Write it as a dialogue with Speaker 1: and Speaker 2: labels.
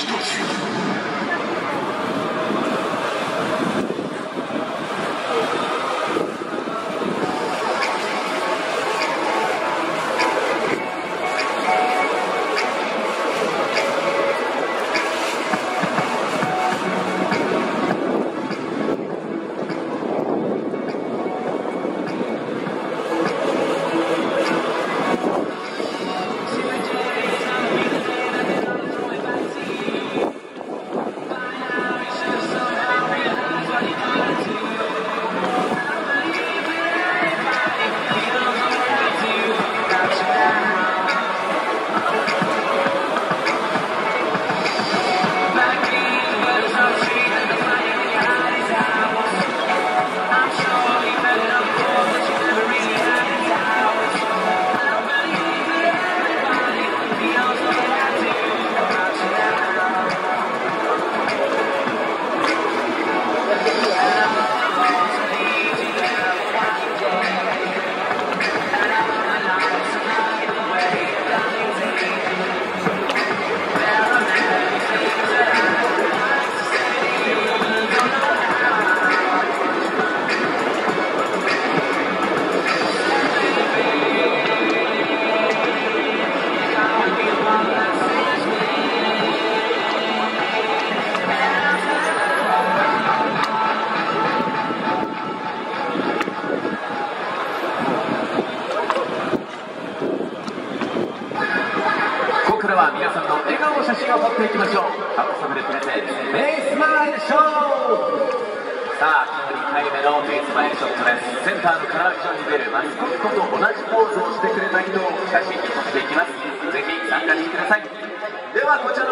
Speaker 1: 一つ。からは皆さんの笑顔の写真を撮っていきましょう。カップサムでプレゼンベースマイルショーさあ今日2回目のベースマイルショットです。センターのカラービジョンに出るマスコットと同じポーズをしてくれた人を写真に撮っていきます。ぜひ参加してください。ではこちら